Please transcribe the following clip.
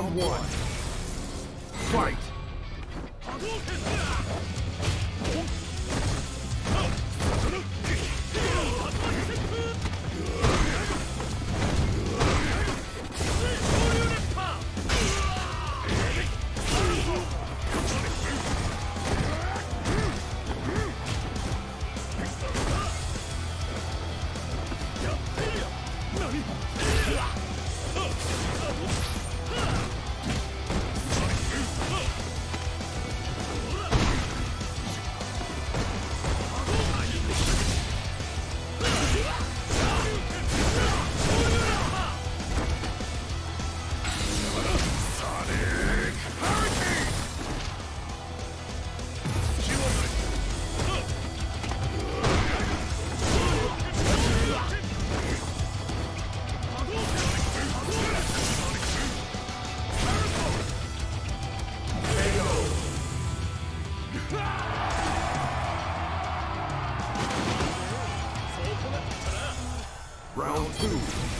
Round one. Fight! Round two.